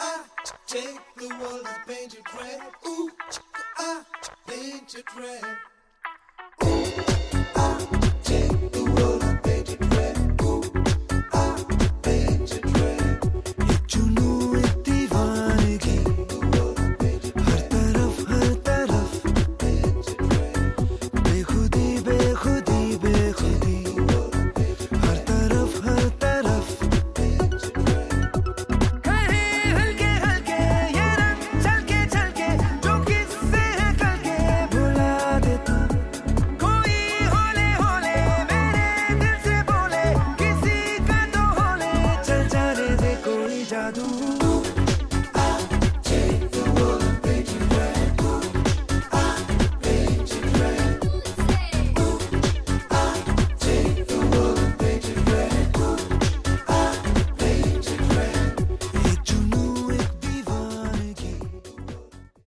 Ah, take the world and paint it red. Ooh, ah, paint it red. lado.